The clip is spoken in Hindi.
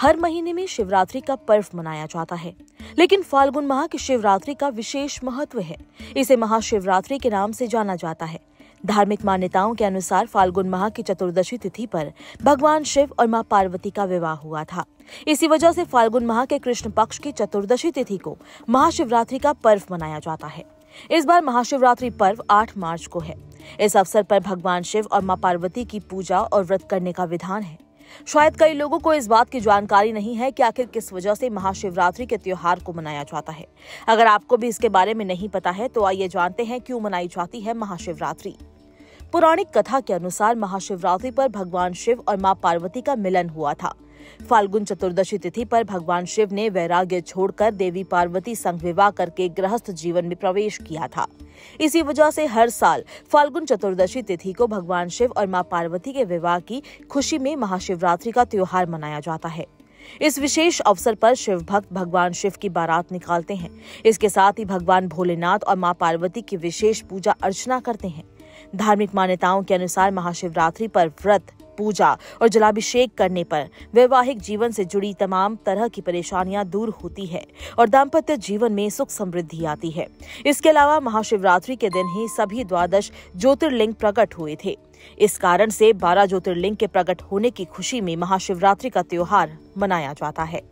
हर महीने में शिवरात्रि का पर्व मनाया जाता है। लेकिन फाल्गुन माह की शिवरात्रि का विशेष महत्व है। इसे महाशिवरात्रि के नाम से जाना जाता है। धार्मिक मान्यताओं के अनुसार फाल्गुन माह की चतुर्दशी तिथि पर भगवान शिव और माँ पार्वती का विवाह हुआ था। इसी वजह से फाल्गुन माह के कृष्ण पक्ष की चतुर्दशी तिथि को महाशिवरात्रि का पर्व मनाया जाता है। इस बार महाशिवरात्रि पर्व 8 मार्च को है। इस अवसर पर भगवान शिव और माँ पार्वती की पूजा और व्रत करने का विधान है। शायद कई लोगों को इस बात की जानकारी नहीं है कि आखिर किस वजह से महाशिवरात्रि के त्योहार को मनाया जाता है। अगर आपको भी इसके बारे में नहीं पता है तो आइए जानते हैं क्यों मनाई जाती है महाशिवरात्रि। पौराणिक कथा के अनुसार महाशिवरात्रि पर भगवान शिव और माँ पार्वती का मिलन हुआ था। फाल्गुन चतुर्दशी तिथि पर भगवान शिव ने वैराग्य छोड़कर देवी पार्वती संग विवाह करके गृहस्थ जीवन में प्रवेश किया था। इसी वजह से हर साल फाल्गुन चतुर्दशी तिथि को भगवान शिव और माँ पार्वती के विवाह की खुशी में महाशिवरात्रि का त्योहार मनाया जाता है। इस विशेष अवसर पर शिव भक्त भगवान शिव की बारात निकालते हैं। इसके साथ ही भगवान भोलेनाथ और माँ पार्वती की विशेष पूजा अर्चना करते हैं। धार्मिक मान्यताओं के अनुसार महाशिवरात्रि पर व्रत, पूजा और जलाभिषेक करने पर वैवाहिक जीवन से जुड़ी तमाम तरह की परेशानियाँ दूर होती है और दाम्पत्य जीवन में सुख समृद्धि आती है। इसके अलावा महाशिवरात्रि के दिन ही सभी द्वादश ज्योतिर्लिंग प्रकट हुए थे। इस कारण से बारह ज्योतिर्लिंग के प्रकट होने की खुशी में महाशिवरात्रि का त्योहार मनाया जाता है।